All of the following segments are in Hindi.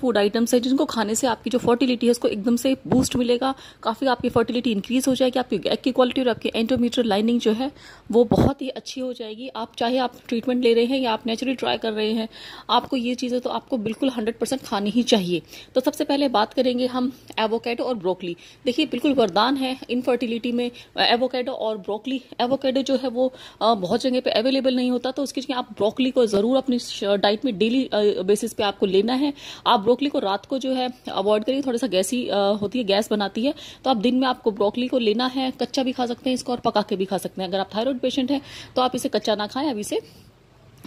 फ़ूड आइटम्स है, जिनको खाने से आपकी जो फर्टिलिटी है, उसको एकदम से बूस्ट मिलेगा। काफ़ी आपकी फर्टिलिटी इंक्रीज हो जाएगी, आपकी एग की क्वालिटी और आपकी एंटोमीटर लाइनिंग जो है, वो बहुत ही अच्छी हो जाएगी। आप चाहे आप ट्रीटमेंट ले रहे हैं या आप नेचुरली ट्राई कर रहे हैं, आपको ये चीज़ें तो आपको बिल्कुल हंड्रेड परसेंट खानी ही चाहिए। तो सबसे पहले बात करेंगे हम एवोकेडो और ब्रोकली देखिए, बिल्कुल वरदान है इनफर्टिलिटी में एवोकेडो और ब्रोकली एवोकेडो जो है वो बहुत जगह पर अवेलेबल नहीं होता तो उसकी जगह आप ब्रोकली को ज़रूर अपनी डाइट में डेली बेसिस पे आपको लेना है। आप ब्रोकली को रात को जो है अवॉइड करिए, थोड़ा सा गैसी होती है, गैस बनाती है तो आप दिन में आपको ब्रोकली को लेना है, कच्चा भी खा सकते हैं इसको और पका के भी खा सकते हैं। अगर आप थायराइड पेशेंट हैं तो आप इसे कच्चा ना खाएँ, अब इसे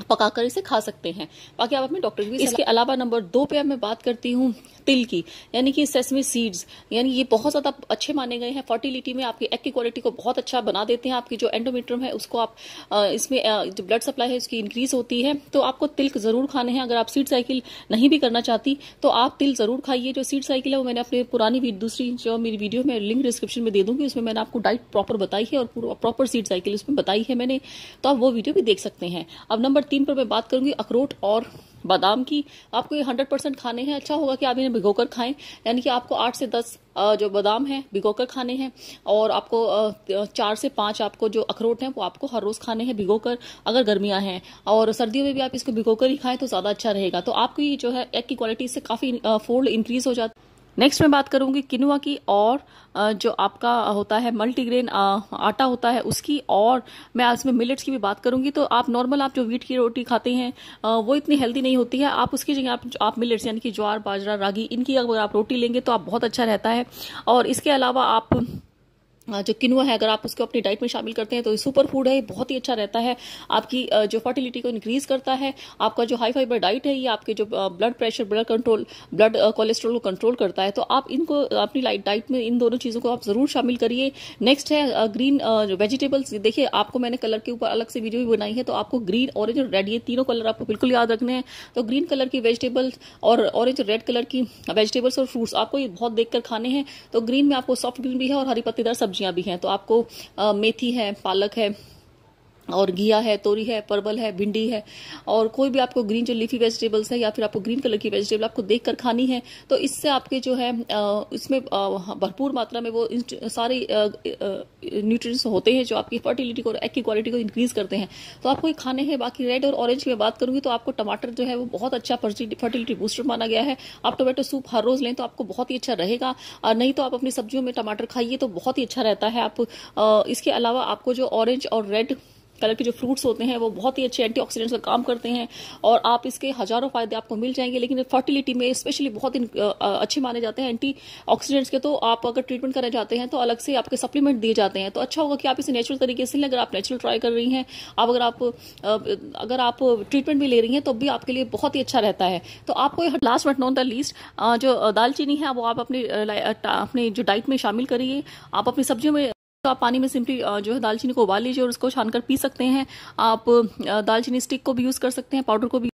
पकाकर इसे खा सकते हैं। बाकी आप अपने डॉक्टर की इसके अलावा नंबर दो पे मैं बात करती हूँ, तिल की, यानी कि सेसमी सीड्स यानी ये बहुत ज़्यादा अच्छे माने गए हैं। फर्टिलिटी में आपकी एग की क्वालिटी को बहुत अच्छा बना देते हैं। आपकी जो एंडोमेट्रम है, उसको आप इसमें जो ब्लड सप्लाई है, उसकी इंक्रीज होती है। तो आपको तिल ज़रूर खाने हैं। अगर आप सीड साइकिल नहीं भी करना चाहती तो आप तिल ज़रूर खाइए। जो सीड साइकिल है, वो मैंने अपने पुरानी दूसरी जो मेरी वीडियो में लिंक डिस्क्रिप्शन में दे दूँगी। उसमें मैंने आपको डाइट प्रॉपर बताई है और प्रॉपर सीड साइकिल उसमें बताई है मैंने। तो आप वो वीडियो भी देख सकते हैं। अब नंबर तीन पर मैं बात करूँगी अखरोट और बादाम की। आपको ये हंड्रेड परसेंट खाने हैं। अच्छा होगा कि आप इन्हें भिगोकर खाएँ। यानी कि आपको आठ से दस जो बादाम है, भिगोकर खाने हैं। और आपको चार से पाँच आपको जो अखरोट हैं, वो आपको हर रोज खाने हैं भिगोकर, अगर गर्मियाँ हैं। और सर्दियों में भी आप इसको भिगोकर ही खाएँ तो ज़्यादा अच्छा रहेगा। तो आपकी जो है एग की क्वालिटी इससे काफ़ी फोल्ड इंक्रीज हो जाती नेक्स्ट मैं बात करूँगी किनुआ की और जो आपका होता है मल्टीग्रेन आटा होता है उसकी और मैं इसमें मिलेट्स की भी बात करूँगी। तो आप नॉर्मल आप जो वीट की रोटी खाते हैं वो इतनी हेल्दी नहीं होती है। आप उसकी जगह आप आप मिलेट्स यानी कि ज्वार, बाजरा, रागी, इनकी अगर आप रोटी लेंगे तो आप बहुत अच्छा रहता है। और इसके अलावा आप जो किनुआ है, अगर आप उसको अपनी डाइट में शामिल करते हैं तो सुपर फ़ूड है बहुत ही अच्छा रहता है। आपकी जो फर्टिलिटी को इंक्रीज करता है, आपका जो हाई फाइबर डाइट है, ये आपके जो blood pressure blood control blood cholesterol को कंट्रोल करता है। तो आप इनको, अपनी डाइट में इन दोनों चीज़ों को आप ज़रूर शामिल करिए। नेक्स्ट है ग्रीन वेजिटेबल्स देखिए, आपको मैंने कलर के ऊपर अलग से वीडियो भी बनाई है तो आपको ग्रीन ऑरेंज और रेड ये तीनों कलर आपको बिल्कुल याद रखने हैं। तो ग्रीन कलर की वेजिटेबल्स और ऑरेंज और रेड कलर की वेजिटेबल्स और फ्रूट्स आपको ये बहुत देखकर खाने हैं। तो ग्रीन में आपको सॉफ्ट ग्रीन भी है और हरी पत्तीदार सब्ज़ी सब्ज़ियाँ भी हैं तो आपको मेथी है पालक है और घिया है, तोरी है, परवल है, भिंडी है, और कोई भी आपको ग्रीन जो लीफी वेजिटेबल्स है या फिर आपको ग्रीन कलर की वेजिटेबल आपको देख कर खानी है तो इससे आपके जो है इसमें भरपूर मात्रा में वो सारे न्यूट्रिएंट्स होते हैं जो आपकी फर्टिलिटी को एग की क्वालिटी को इंक्रीज करते हैं। तो आपको ये खाने हैं, बाकी रेड और ऑरेंज की बात करूँगी तो आपको टमाटर जो है वो बहुत अच्छा फर्टिलिटी बूस्टर माना गया है। आप टोमेटो सूप हर रोज लें तो आपको बहुत ही अच्छा रहेगा और नहीं तो आप अपनी सब्जियों में टमाटर खाइए तो बहुत ही अच्छा रहता है। आप इसके अलावा आपको जो ऑरेंज और रेड कलर के जो फ्रूट्स होते हैं, वो बहुत ही अच्छे एंटीऑक्सीडेंट्स का काम करते हैं और आप इसके हज़ारों फ़ायदे आपको मिल जाएँगे, लेकिन फर्टिलिटी में स्पेशली बहुत अच्छे माने जाते हैं एंटी ऑक्सीडेंट्स के तो आप अगर ट्रीटमेंट करना चाहते हैं तो अलग से आपके सप्लीमेंट दिए जाते हैं। तो अच्छा होगा कि आप इसे नेचुरल तरीके से लें अगर आप नेचुरल ट्राई कर रही हैं, आप अगर आप अगर आप ट्रीटमेंट भी ले रही हैं तो भी आपके लिए बहुत ही अच्छा रहता है। तो आपको last but not the least जो दालचीनी है, वो आप अपनी अपनी जो डाइट में शामिल करिए। आप अपनी सब्जियों में तो आप पानी में सिंपली जो है दालचीनी को उबाल लीजिए और उसको छानकर पी सकते हैं। आप दालचीनी स्टिक को भी यूज़ कर सकते हैं, पाउडर को भी